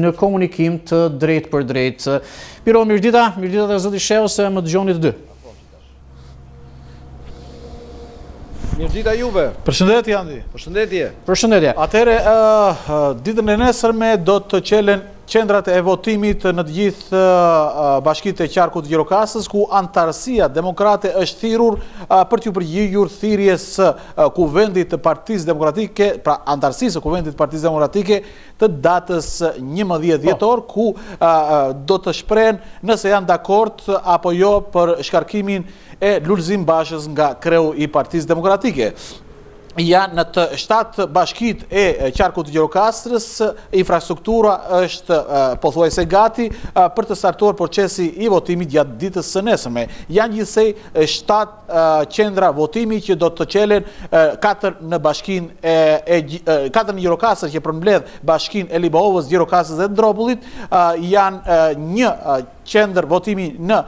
në komunikim të drejtpërdrejtë. Piro, mirëdita, mirëdita dhe zoti Shehu se më dëgjoni të dy. Mirëdita juve. Përshëndetje, Andi. Përshëndetje. Përshëndetje. Atëherë, ditën e nesërme do të çelen qendrat e votimit në të gjitha bashkitë e qarkut Gjirokastër, ku anëtarësia demokrate është thirrur për t'iu përgjigjur thirrjes së Kuvendit të Partisë Demokratike, pra anëtarësisë, Kuvendit të Partisë Demokratike, të datës njëmbëdhjetë dhjetor, ku do të shprehen nëse janë dakord apo jo për shkarkimin e Lulzim Bashës nga kreu i Partisë Demokratike janë në të shtatë bashkitë e qarkut të Gjirokastrës, infrastruktura është pothuajse gati për të startuar procesi i votimit gjatë ditës së nesërme. Janë gjithsej shtatë qendra votimi që do të çelen katër në bashkinë e katër në Gjirokastër që përmbledh bashkinë e Libohovës, Gjirokastrës dhe Dropullit janë një qendër votimi në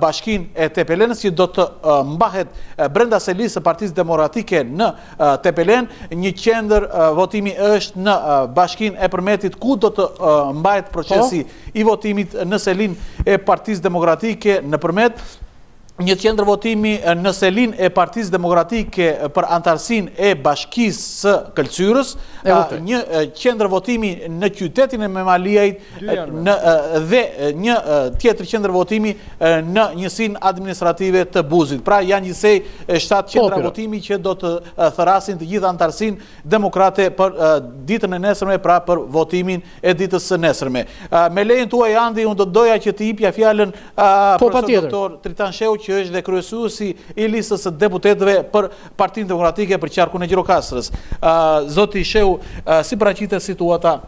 bashkinë e Tepelenës që do të mbahet brenda selisë së Partisë Demokratike në Tepelenë, një qendër votimi është në bashkinë e Përmetit ku do të mbahet procesi i votimit në selinë e Partisë Demokratike në Përmet Një qendër votimi në selinë e Partisë Demokratike për anëtarësinë e Bashkisë së Këlcyrës, një qendër votimi në qytetin e Memaliajt dhe një tjetër qendër votimi në njësinë administrative të Buzit. Pra janë gjithsej 7 qendra votimi që do të thërrasin të gjithë anëtarësinë demokrate për ditën e nesërme, pra për votimin e ditës së nesërme. Me lejen tuaj Andi, unë do doja që t'i jepja fjallën profesor doktor Tritan Shehu, që është dhe kryesuesi i listës së deputetëve për Partinë Demokratike për qarkun e Gjirokastrës. Zoti Shehu, si paraqitet situata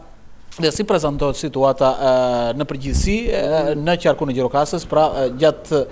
dhe si prezantohet situata në përgjithësi në qarkun e Gjirokastrës, pra gjatë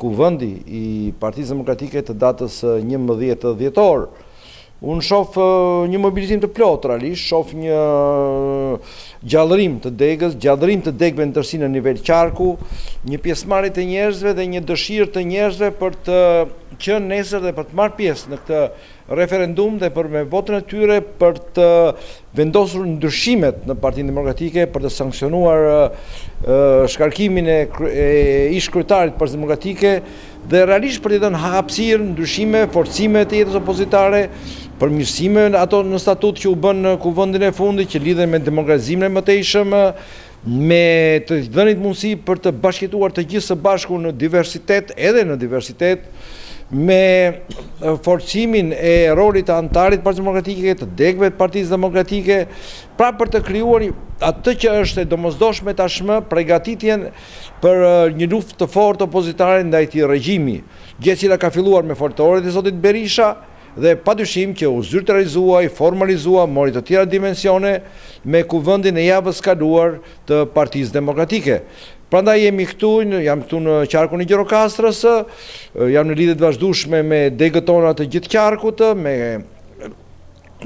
Kuvendi i Partisë Demokratike të datës njëmbëdhjetë dhjetor. Unë shof një mobilizim të plotë realisht, shof një gjallërim të degës, gjallërim të degëve në tërësi në nivel qarku, një pjesëmarrje të njerëzve dhe një dëshirë të njerëzve për të qenë nesër dhe për të marrë pjesë në këtë referendum dhe për me votën e tyre për të vendosur ndryshimet në Partinë Demokratike për të sanksionuar shkarkimin e ish-kryetarit të Partisë Demokratike dhe realisht për t'i dhënë hapësirë ndryshime, forcime të jetës opozitare, përmirësime ato në statut që u bënë në Kuvendin e fundit që lidhen me demokratizimin e mëtejshëm, Me të dhënë mundësi për të bashkëjetuar të gjithë së bashku në diversitet, edhe në diversitet, me forcimin e rolit të anëtarit të Partisë Demokratike, të degëve të Partisë Demokratike, pra për të krijuar atë që është e domosdoshme tashmë pregatitjen për një luftë të fortë opozitare ndaj këtij regjimi, gjë e cila ka filluar me foltoret e zotit Berisha, Dhe pa dyshim që u zyrtarizua, u formalizua, mori të tjera dimensione me Kuvendin e javës së kaluar të Partisë Demokratike. Prandaj jemi këtu, jam këtu në qarkun e Gjirokastrës, jam në lidhje të vazhdueshme me degët tona të gjithë qarkut, me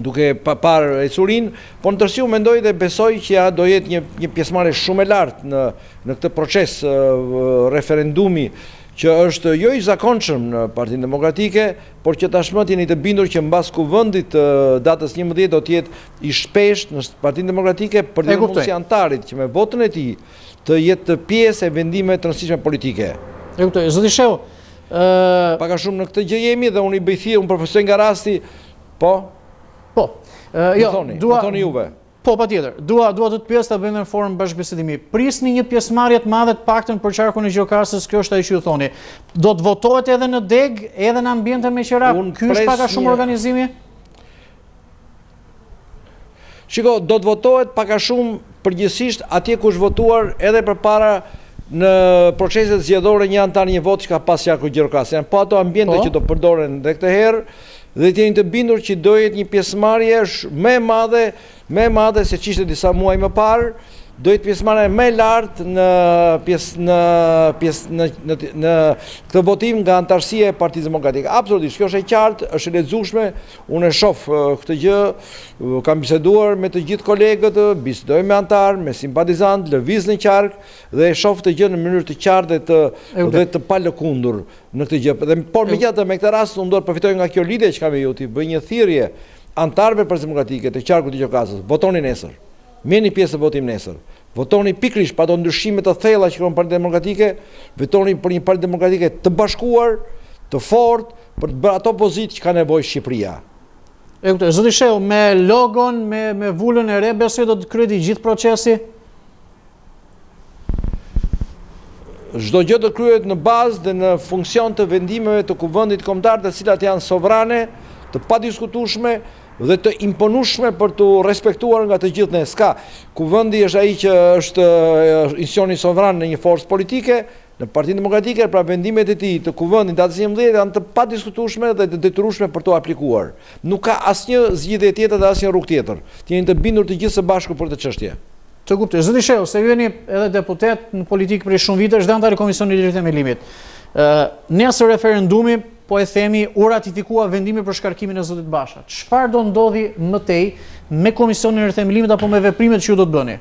duke parë ecurinë, por në tërësi unë mendoj dhe besoj që do jetë një pjesëmarrje shumë e lartë në këtë proces referendumi që është jo i zakonshëm në Partinë Demokratike, por që tashmë të jeni të bindur që mbas Kuvendit të datës njëmbëdhjetë do të jetë i shpeshtë në Partinë Demokratike për t'i dhënë mundësi anëtarit që me votën e tij të jetë pjesë e vendimeve të rëndësishme politike. E kuptoj. Zoti Shehu, ë Pak a shumë në këtë gjë jemi dhe unë i bëj thirrje, unë përfitoj nga rasti, po? Po. Ë jo, dua. Thoni juve. Po, patjetër. Dua, dua të të pyes ta bëjmë në formë bashkëbisedimi. Prisni një pjesëmarrje të madhe të paktën për qarkun e Gjirokastrës, kjo është ajo që ju thoni. Do të votohet edhe në degë, edhe në ambiente me qera? Ky është pak a shumë organizimi? Shiko, do të votohet pak a shumë përgjithësisht atje ku është votuar edhe përpara në proceset zgjedhore një anëtar një votë që ka pas qarku i Gjirokastrës. Janë po ato ambiente po. që do përdoren edhe këtë herë. Dhe të jeni të bindur që do jetë një pjesëmarrje më e madhe, më e madhe se ç'ishte disa muaj më parë, do jetë pjesëmarrja më e lartë në pjesë në pjesë në në në këtë votim nga anëtarësia e Partisë Demokratike. Absolutisht, kjo është e qartë, është e lexueshme, unë e shoh këtë gjë, kam biseduar me të gjithë kolegët, bisedoj me anëtarë, me simpatizantë, lëviz në qark dhe e shoh këtë gjë në mënyrë të qartë dhe të dhe të palëkundur. në këtë gjë. Dhe por megjithatë me këtë rast unë do të përfitoj nga kjo lidhje që kam me ju, t'u bëj një thirrje anëtarëve të Partisë Demokratike të qarkut të Gjirokastrës, votoni nesër. Merrni pjesë në votim nesër. Votoni pikërisht për ato ndryshime të thella që kërkon Partia Demokratike, votoni për një parti demokratike të bashkuar, të fortë për të bërë atë opozitë që ka nevojë Shqipëria. E kuptoj, zoti Shehu, me logon, me me vulën e re, besoj do të kryhet i gjithë procesi. Çdo gjë do kryhet në bazë dhe në funksion të vendimeve të Kuvendit Kombëtar, të cilat janë sovrane, të padiskutueshme dhe të imponueshme për t'u respektuar nga të gjithë ne. S'ka, Kuvendi është ai që është institucioni sovran në një forcë politike, Në Partinë Demokratike, pra vendimet e tij të Kuvendit datës njëmbëdhjetë janë të padiskutueshme dhe të detyrueshme për t'u aplikuar. Nuk ka asnjë zgjidhje tjetër dhe asnjë rrugë tjetër. Të jeni të bindur të gjithë së bashku për këtë çështje. Të kuptoj. Zoti Shehu, se ju jeni edhe deputet në politikë prej shumë vitesh dhe anëtar i Komisionit të Rithemelimit. Ë, nesër referendumi po e themi u ratifikua vendimi për shkarkimin e zotit Basha. Çfarë do ndodhi më tej me Komisionin e Rithemelimit apo me veprimet që ju do të bëni?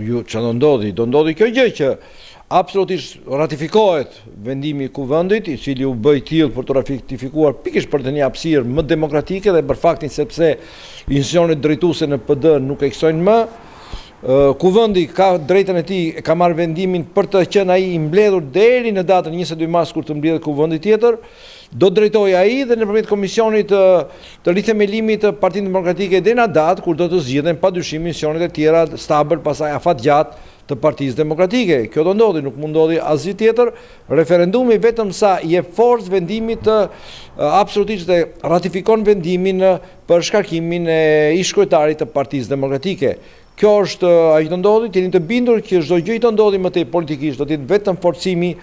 Jo, ça do ndodhi, do ndodhi kjo gjë që absolutisht ratifikohet vendimi i kuvendit, i cili u bë i tillë për t'u ratifikuar pikërisht për të një hapësirë më demokratike dhe për faktin sepse institucionet drejtuese në PD nuk ekzistojnë më. Kuvendi ka drejtën e tij, ka marrë vendimin për të qenë ai i mbledhur deri në datën 22 mars kur të mbledhet kuvendi tjetër, do drejtoj ai dhe nëpërmjet komisionit të rithemelimit Partinë Demokratike deri në atë datë kur do të zgjidhen padyshim institucionet e tjera, stabël pastaj afatgjatë të Partisë Demokratike. Kjo do ndodhi, nuk mund ndodhi asgjë tjetër. Referendumi vetëm sa i jep forcë vendimit absolutisht dhe ratifikon vendimin për shkarkimin e ish-kryetarit të Partisë Demokratike. Kjo është ajo që do ndodhi, të jeni të bindur që çdo gjë që do ndodhi më tej politikisht do të jetë vetëm forcimi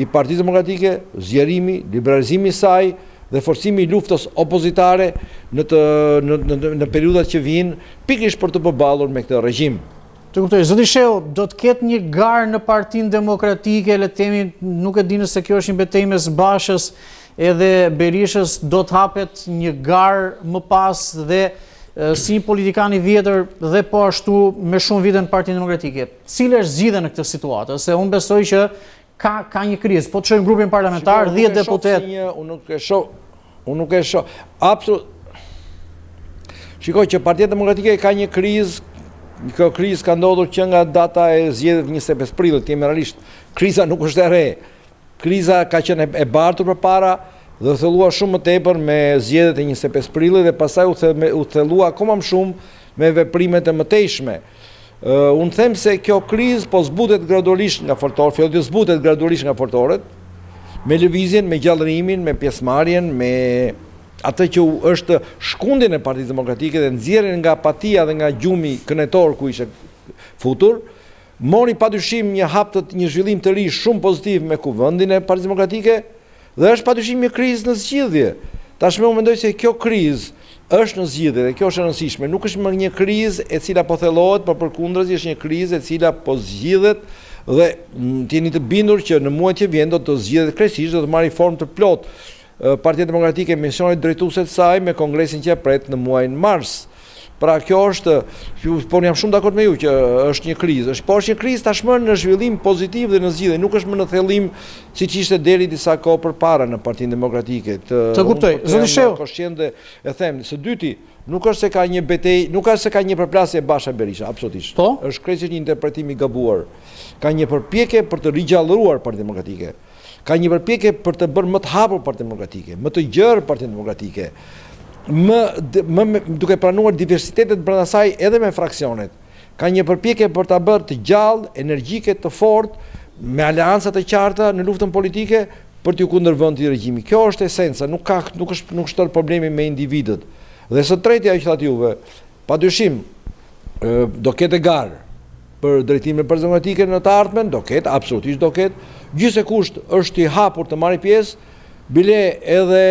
i Partisë Demokratike, zgjerimi, liberalizimi i saj dhe forcimi i luftës opozitare në të në në, në periudhat që vijnë, pikërisht për t'u përballur me këtë regjim. Të kuptoj, zoti Shehu, do të ketë një garë në Partinë Demokratike, le të themi, nuk e di nëse kjo është një betejë mes Bashës Edhe Berishës do të hapet një garë më pas dhe si një politikan i vjetër dhe po ashtu me shumë vite në Partinë Demokratike. Cila është zgjidhja në këtë situatë? Se unë besoj që ka ka një krizë. Po të shohim grupin parlamentar 10 deputet. Unë nuk e shoh. Unë nuk e shoh. Apsu Shikoj që Partia Demokratike ka një krizë Një kjo krizë ka ndodhur që nga data e zgjedhjeve 25 prillit, jemi realist kriza nuk është e re. Kriza ka qenë e bartur përpara dhe u thellua shumë më tepër me zgjedhjet e njëzet e pesë prillit dhe pastaj u thellua akoma më shumë me veprimet e mëtejshme. Unë them se kjo krizë po zbutet gradualisht nga foltoret, filloi të zbutet gradualisht nga foltoret, me lëvizjen, me gjallërimin, me pjesëmarrjen, me atë që është shkundjen e Partisë Demokratike dhe nxjerrjen nga apatia dhe nga gjumi kënetor ku ishte futur, mori padyshim një hap të një zhvillim të ri shumë pozitiv me Kuvendin e Partisë Demokratike dhe është padyshim një krizë në zgjidhje. Tashmë unë mendoj se kjo krizë është në zgjidhje dhe kjo është e rëndësishme. Nuk është më një krizë e cila po thellohet, por përkundrazi është një krizë e cila po zgjidhet dhe të jeni të bindur që në muajt që vijnë do të zgjidhet krejtësisht, do të marrë formë të plotë Partia Demokratike me misionin e drejtuesit e saj me kongresin që e pret në muajin mars. Pra kjo është, po unë jam shumë dakord me ju që është një krizë, është po është një krizë tashmë në zhvillim pozitiv dhe në zgjidhje, nuk është më në thellim siç ishte deri disa kohë përpara në Partinë Demokratike. Të, të kuptoj, po zoti Shehu. Kështu e them, së dyti, nuk është se ka një betejë, nuk është se ka një përplasje Basha Berisha, absolutisht. Po? Është krejtësisht një interpretim i gabuar. Ka një përpjekje për të rigjallëruar Partinë Demokratike. Ka një përpjekje për ta bërë më të hapur Partinë Demokratike, më të gjerë Partinë Demokratike, më, më, më duke pranuar diversitetet brenda saj edhe me fraksionet. Ka një përpjekje për ta bërë të gjallë, energjike, të fortë, me aleanca të qarta në luftën politike për t'iu kundërvënë këtij regjimi. Kjo është esenca, nuk ka nuk është nuk është problemi me individët. Dhe së treti ajo që thatë juve, Padyshim, do ketë garë për drejtimin e Partisë Demokratike në të ardhmen, do ketë, absolutisht do ketë. Gjithsekush është i hapur të marrë pjesë, bile edhe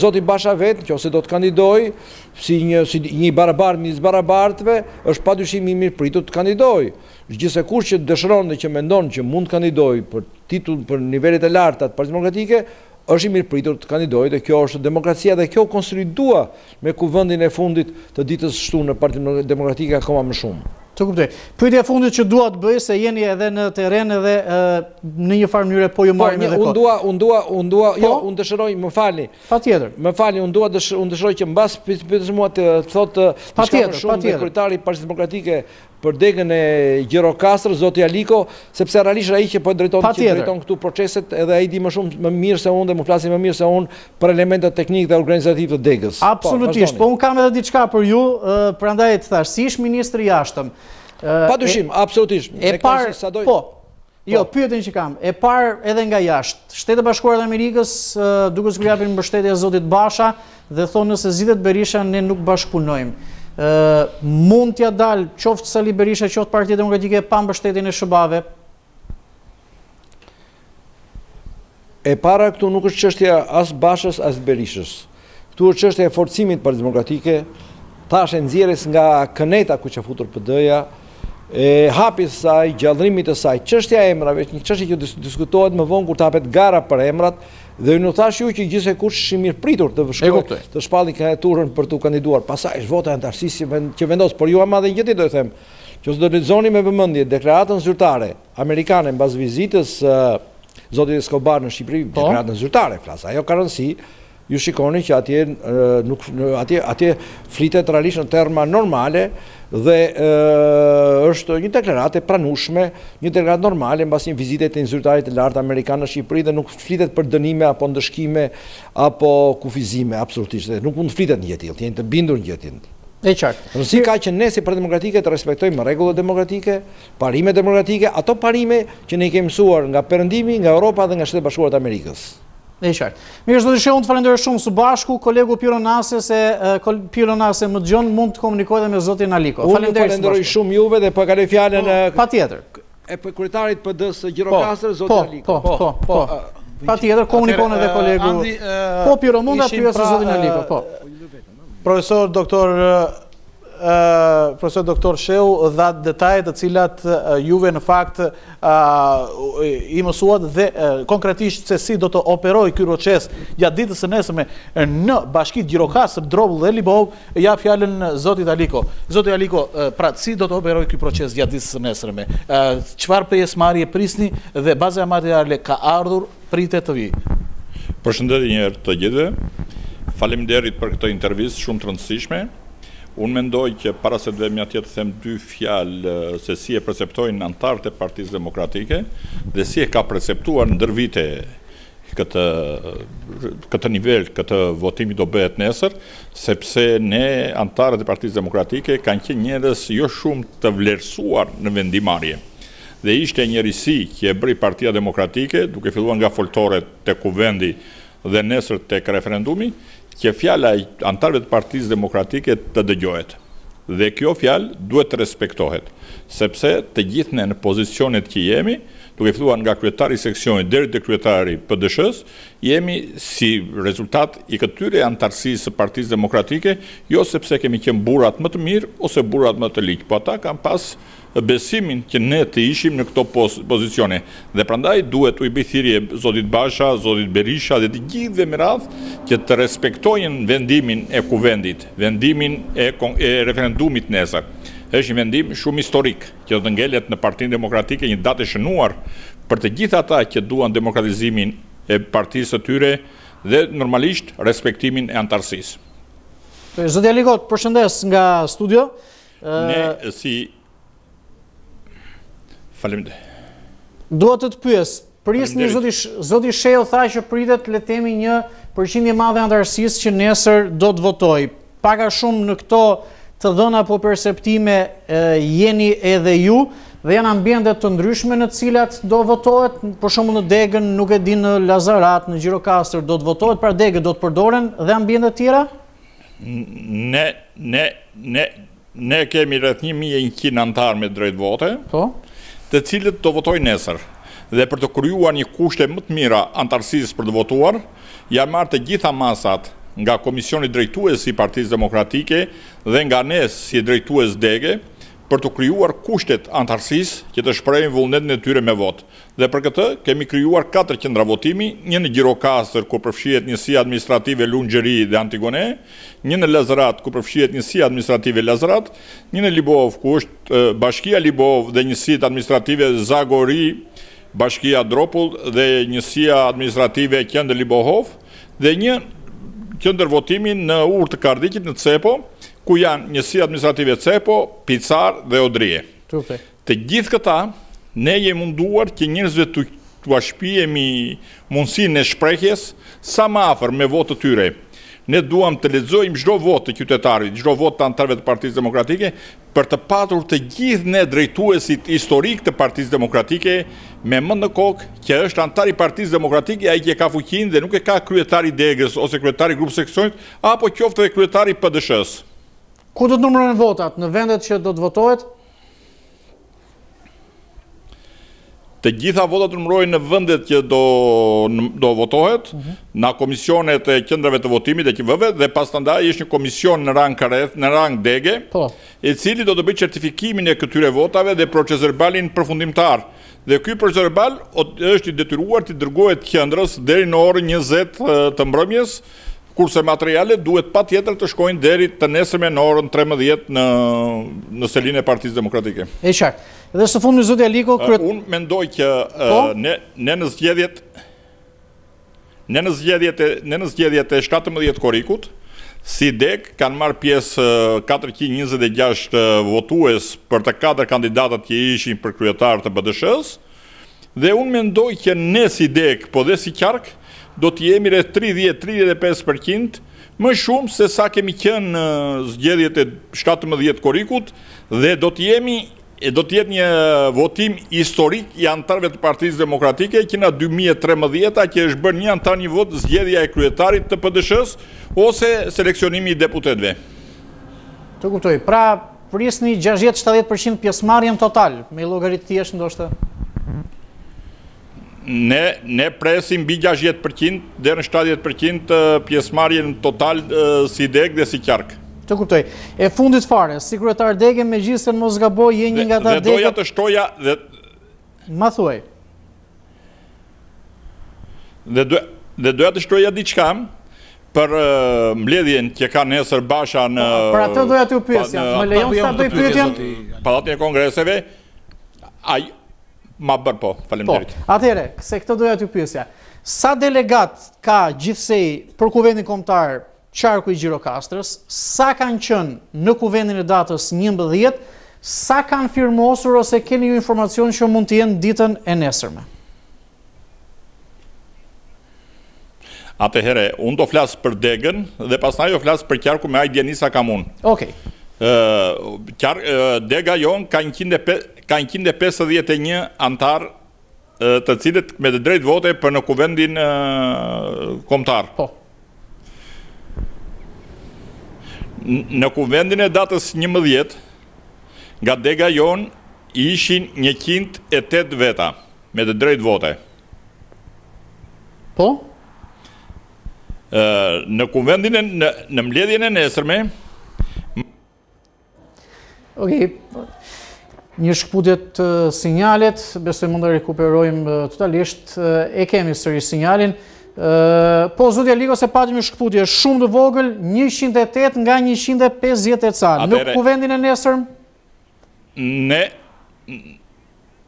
zoti Basha vetë, qoftë se do të kandidojë, si një, si një i barabartë midis të barabartëve, është pa dyshim i mirëpritur të kandidojë. Gjithsekush që dëshiron dhe që mendon që mund të kandidojë për titull për nivellet e larta të Partisë Demokratike, është i mirëpritur të kandidojë dhe kjo është demokracia dhe kjo u konsolidua Me Kuvendin e fundit të ditës së shtunë në Partinë Demokratike akoma më shumë. Të kuptoj. Pyetja e fundit që dua të bëj se jeni edhe në terren edhe në një farë mënyre po ju, po marrim edhe kohë. Po, unë dua, unë dua, unë dua, jo, po? unë dëshiroj, më falni. Patjetër. Më falni, unë dua të unë dëshiroj që mbas pyetjes mua të thotë diçka më shumë kryetari i Partisë Demokratike për degën e Gjirokastrës, zoti Aliko, sepse realisht është ai që po e drejton, që drejton këtu proceset, edhe ai di më shumë më mirë se unë dhe mund të flasë më mirë se unë për elementët teknikë dhe organizativë të degës. Po, Absolutisht, po unë kam edhe diçka për ju, prandaj të thashë, si ish-ministër i jashtëm. Pa dyshim, absolutisht. E parë, po. Jo, po, pyetjen që kam, e parë edhe nga jashtë. Shtetet e Bashkuara të Amerikës duket sikur i japin mbështetje zotit Basha dhe thonë nëse zgjidhet Berisha ne nuk bashkëpunojmë. A mund t'ia dalë qoftë Sali Berisha, qoftë Partia Demokratike pa mbështetjen e SHBA-ve. E para këtu nuk është çështja as e Bashës as e Berishës. Këtu është çështja e forcimit të Partisë Demokratike, tash e nxjerrjes nga këneta ku qe futur PD-ja, e hapjes së saj, gjallërimit të saj. Çështja e emrave është një çështje që diskutohet më vonë kur të hapet gara për emrat dhe unë ju thashë që gjithsekush është i mirëpritur të shkojë të shpallë kandidaturën për të kandiduar. Pastaj është vota e anëtarësisë që vendos, por ju ama dhe një gjë do të them, që po ta lexoni me vëmendje deklaratën zyrtare Amerikane mbas vizitës së zotit Escobar në Shqipëri, po. deklaratën zyrtare flas. Ajo ka rëndësi, ju shikoni që atje flitet realisht në terma normale dhe ë, është një deklaratë e pranueshme, një deklaratë normale mbas një vizite të një zyrtari të lartë amerikan në Shqipëri dhe nuk flitet për dënime apo ndëshkime apo kufizime absolutisht. Nuk mund të flitet një gjë e tillë, jini të bindur një gjë e tillë. E qartë. Rëndësi ka që ne si Parti Demokratike të respektojmë rregullat demokratike, Parime demokratike, ato parime që ne i kemi mësuar nga Perëndimi, nga Europa dhe nga Shtetet e Bashkuara të Amerikës. E qartë. Mirë, zoti Shehu, unë të falenderoj shumë së bashku, kolegu Piro Nase, nëse Piro Nase më dëgjon, mund të komunikojë dhe me zotin Aliko. Unë të falenderoj shumë juve dhe po e kaloj fjalën po, e Patjetër. E për kryetarin e PD-së së Gjirokastrës, po, zoti po, Aliko. Po, po, po. po. Patjetër komunikon edhe kolegu. Andi, po Piro mund ta pyesë zotin Aliko, po. Profesor Doktor Profesor Doktor Shehu dha detaje të cilat juve në fakt i mësuat dhe konkretisht se si do të operojë ky proces gjatë ditës së nesërme në bashkitë Gjirokastër, Dropull dhe Libohovë, ia fjalën Zotit Aliko. Zoti Aliko, pra si do të operojë ky proces gjatë ditës së nesërme? Çfarë pjesëmarrje prisni dhe baza materiale ka ardhur Pritet të vijë. Përshëndetje një herë të gjithëve. Faleminderit për këtë intervistë shumë të rëndësishme. Unë mendoj që para se të vemi atje të them dy fjalë se si e perceptojnë anëtarët e Partisë Demokratike dhe si e ka perceptuar ndër vite këtë këtë nivel, këtë votim do bëhet nesër, sepse ne anëtarët e Partisë Demokratike kanë qenë njerëz jo shumë të vlerësuar në vendimarrje. Dhe ishte një risi që e bëri Partia Demokratike, duke filluar nga foltoret te Kuvendi dhe nesër tek referendumi, që fjala e anëtarëve të Partisë Demokratike të dëgjohet. Dhe kjo fjalë duhet të respektohet, sepse të gjithë ne në pozicionet që jemi, duke filluar nga kryetari i seksionit deri te kryetari i PDSH-së, jemi si rezultat i këtyre, anëtarësisë së Partisë Demokratike, jo sepse kemi qenë burrat më të mirë ose burrat më të ligj, po ata kanë pas besimin që ne të ishim në këto pozicione dhe prandaj dua t'u bëj thirrje zotit Basha, zotit Berisha dhe të gjithëve me radhë që të respektojnë vendimin e Kuvendit, vendimin e referendumit nesër. Është një vendim shumë historik që do të ngelet në Partinë Demokratike një datë e shënuar për të gjithë ata që duan demokratizimin e partisë së tyre dhe normalisht respektimin e anëtarësisë. Zoti Aliko, të përshëndes nga studio. Ne si Faleminderit. Dua të të pyes, prisni zoti zoti Shehu tha që pritet le të themi një përqindje e madhe e anëtarësisë që nesër do të votojë. Pak a shumë në këto të dhëna apo perceptime jeni edhe ju dhe janë ambientet të ndryshme në të cilat do votohet, për shembull në degën, nuk e di në Lazarat, në Gjirokastër, do të votohet, pra degët do të përdoren dhe ambiente të tjera? Ne, ne, ne, ne kemi rreth 1100 anëtarë me të drejtë vote, po? të cilët do votojnë nesër. Dhe për t'u krijuar një kushte më të mira anëtarësisë për të votuar, janë marrë të gjitha masat nga Komisioni Drejtues i Partisë Demokratike dhe nga ne si drejtues dege, për t'u krijuar kushtet anëtarësisë që të shprehin vullnetin e tyre me votë, Dhe për këtë, kemi krijuar katër qendra votimi, një në Gjirokastër, ku përfshihet Njësia Administrative Lunxhëri dhe Antigone, një në Lazarat, ku përfshihet Njësia Administrative Lazarat, një në Libohovë, ku është Bashkia Libohovë dhe Njësitë Administrative Zagori, Bashkia Dropull dhe Njësia Administrative Qendër Libohovë, dhe një qendër votimi në Urë të Kardhiqit në Cepo, ku janë Njësia Administrative Cepo, Picar dhe Odrie. Të Të gjithë këta, ne jemi munduar që njerëzve t'ua shpiem mundësinë e shprehjes sa më afër me votë të tyre. Ne duam të lexojmë çdo votë të qytetarit, çdo votë të anëtarëve të Partisë Demokratike, për të patur të gjithë ne drejtuesit historikë të Partisë Demokratike me mend në kokë që është anëtari i Partisë Demokratike ai që e ka fuqinë dhe nuk e ka kryetari i degës ose kryetari i grupseksionit apo qoftë edhe kryetari i PDSH-së. Ku do të numërohen votat? Në vendet që do të votohet? Të gjitha votat numërohen në vendet që do do votohet, mm -hmm. në komisionet e qendrave të votimit të QV-ve dhe pastaj është një komision në rang rrethi, në rang dege, po. i cili do të bëjë certifikimin e këtyre votave dhe procesverbalin përfundimtar. Dhe ky procesverbal është i detyruar t'i dërgohet qendrës deri në orën 20 të mbrëmjes, Kurse materialet duhet patjetër të shkojnë deri të nesërmen në orën trembëdhjetë në në selinë e Partisë Demokratike. E qartë. Dhe së fundmi zoti Aliko, kryet... Unë mendoj që po? ne ne në zgjedhjet ne në zgjedhjet e ne në zgjedhjet e 17 korrikut si degë kanë marrë pjesë 426 votues për të katër kandidatët që ishin për kryetar të PDSH-së, Dhe unë mendoj që ne si degë, po dhe si qark, do të jemi rreth tridhjetë, tridhjetë e pesë për qind më shumë se sa kemi qenë në zgjedhjet e shtatëmbëdhjetë korrikut dhe do të jemi do të jetë një votim historik i anëtarëve të Partisë Demokratike që nga dy mijë e trembëdhjeta që është bërë një anëtar një votë zgjedhja e kryetarit të PDSH-së ose seleksionimi i deputetëve. Të kuptoj. Pra, Prisni gjashtëdhjetë shtatëdhjetë për qind pjesëmarrjen totale, me llogari thjesht ndoshta. Ne ne presim mbi gjashtëdhjetë për qind deri në shtatëdhjetë për qind pjesëmarrjen totale si degë dhe si qark. Të kuptoj. E fundit fare, si kryetar dege, megjithëse në mos gaboj, je një nga ato degët. Dhe doja të shtoja dhe Ma thuaj. Dhe do dhe doja të shtoja diçka për mbledhjen që ka nesër Basha në po, Për atë doja t'ju pyesja, më lejon të bëj pyetjen? Pallatin e Kongreseve. Ai ma bër po, faleminderit. Po, atëherë, se këtë doja t'ju pyesja. Sa delegatë ka gjithsej për Kuvendin Kombëtar Qarku i Gjirokastrës, sa kanë qenë në Kuvendin e datës njëmbëdhjetë, sa kanë firmosur ose keni ju informacion që mund të jenë ditën e nesërme? Atëhere, unë do flas për degën dhe pastaj do flas për qarkun me aq dijeni sa kam unë. Okej. Dega jonë ka 151 anëtarë të cilët me të drejtë vote për në kuvendin kombëtar. Po. Në kuvendin e datës njëmbëdhjetë, nga dega jonë ishin njëqind e tetë veta, me të drejtë vote. Po? Në kuvendin e në mbledhjen e nesërme, Ok, një shkëputje të sinjalit, besoj mund ta rekuperojmë totalisht, e kemi sërish sinjalin. Po, Zoti Aliko, se patëm një shkëputje shumë të vogël, 108 nga 150 e ca. Në kuvendin e nesërm? Ne,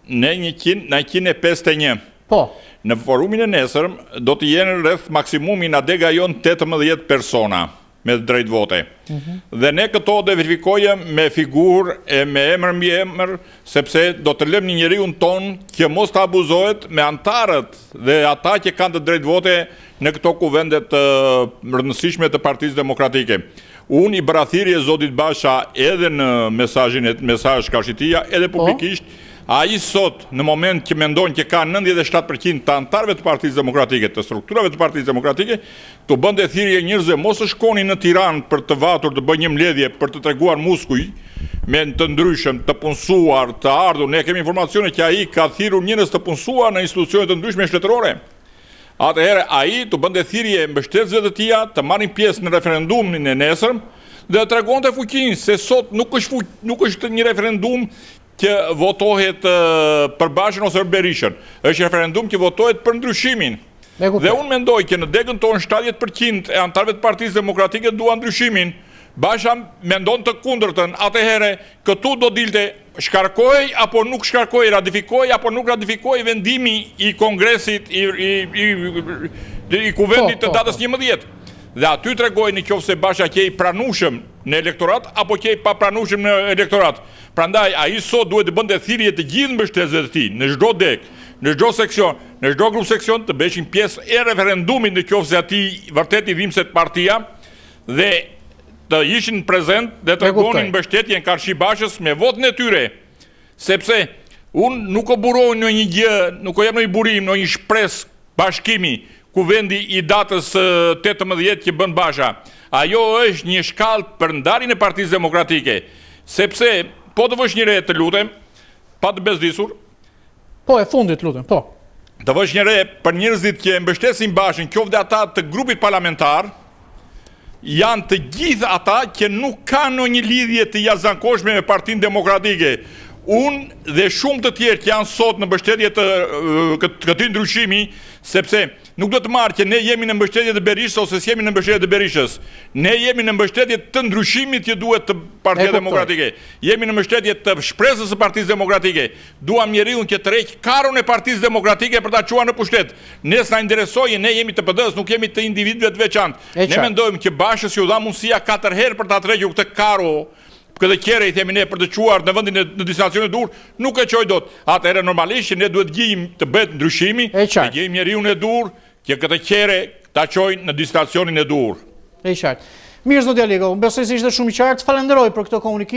Në njëqind, njëqind e pesëdhjetë e një. Po. Në forumin e nesërm do të jenë rreth maksimumi nga dega jonë tetëmbëdhjetë persona me të drejtë vote. Mhm. Dhe ne këto do i verifikojmë me figurë e me emër mbiemër, sepse do të lëmë një njeriun tonë që mos të abuzohet me anëtarët dhe ata që kanë të drejtë vote në këto kuvende të rëndësishme të Partisë Demokratike. Unë i bëra thirrje zotit Basha edhe në mesazhin e mesazh karshi tij, edhe po. publikisht, ai sot në momentin që mendon që ka nëntëdhjetë e shtatë për qind të anëtarëve të Partisë Demokratike, të strukturave të Partisë Demokratike, t'u bënte thirrje njerëzve mos të shkonin në Tiranë për të vatur të bëjë një mbledhje për të treguar muskuj me të ndryshëm, të punësuar, të ardhur. Ne kemi informacione që ai ka thirrur njerëz të punësuar në institucione të ndryshme shtetërore. atëherë ai t'u bënte thirrje mbështetësve të tija të marrin pjesë në referendumin e nesërm dhe të tregonte fuqinë se sot nuk është nuk është një referendum që votohet për Bashën ose për Berishën, është referendum që votohet për ndryshimin. Dhe unë mendoj që në degën tonë shtatëdhjetë për qind e anëtarëve të Partisë Demokratike duan ndryshimin, Basha mendon të kundërtën, atëherë Këtu do dilte shkarkohej apo nuk shkarkohej, ratifikohej apo nuk ratifikohej vendimi i Kongresit i Kuvendit të datës njëmbëdhjetë. Dhe aty tregohej në qoftë se Basha qe i pranueshëm në elektorat apo qe i papranueshëm në elektorat. Prandaj ai sot duhet të bënte thirrje të gjithë mbështetësve të tij, në çdo degë, në çdo seksion, në çdo grupseksion të bëheshin pjesë e referendumit në qoftë se atij vërtet i dhimbset partia dhe të ishin prezent dhe të tregonin mbështetjen karshi Bashës me votën e tyre, sepse unë nuk do burojë ndonjë gjë, nuk do jetë ndonjë burim, ndonjë shpresë bashkimi, kuvendi i datës së tetëmbëdhjetë që bën Basha. Ajo është një shkallë për ndarjen e Partisë Demokratike, sepse po të vësh në re të lutem, pa të bezdisur, Po, e fundit, lutem, po. Të vësh në re për njerëzit që e mbështesin Bashën, qoftë dhe ata të grupit parlamentar, janë të gjithë ata që nuk kanë ndonjë lidhje të jashtëzakonshme me Partinë Demokratike. Unë dhe shumë të tjerë që janë sot në mbështetje të këtij ndryshimi, sepse nuk duhet të marrë që ne jemi në mbështetje të Berishës ose s'jemi në mbështetje të Berishës. Ne jemi në mbështetje të ndryshimit që duhet të Partia Demokratike. Jemi në mbështetje të shpresës së Partisë Demokratike. Duam njeriun që të tërheqë karron e Partisë Demokratike për ta çuar në pushtet. Ne s'na intereson, ne jemi të PD-së, nuk jemi të individëve të veçantë. Ne mendojmë që Bashës iu dha mundësia katër herë për ta tërhequr këtë karro, këtë qerre i themi ne për të çuar në vendin në destinacionin e duhur, nuk e çoi dot. Atëherë normalisht që ne duhet të gjejmë të bëhet ndryshimi, të gjejmë njeriun e duhur që këtë qerre ta çojë në destinacionin e duhur. E qartë. Mirë zoti Aleko, unë besoj se ishit shumë i qartë, falenderoj për këtë komunikim.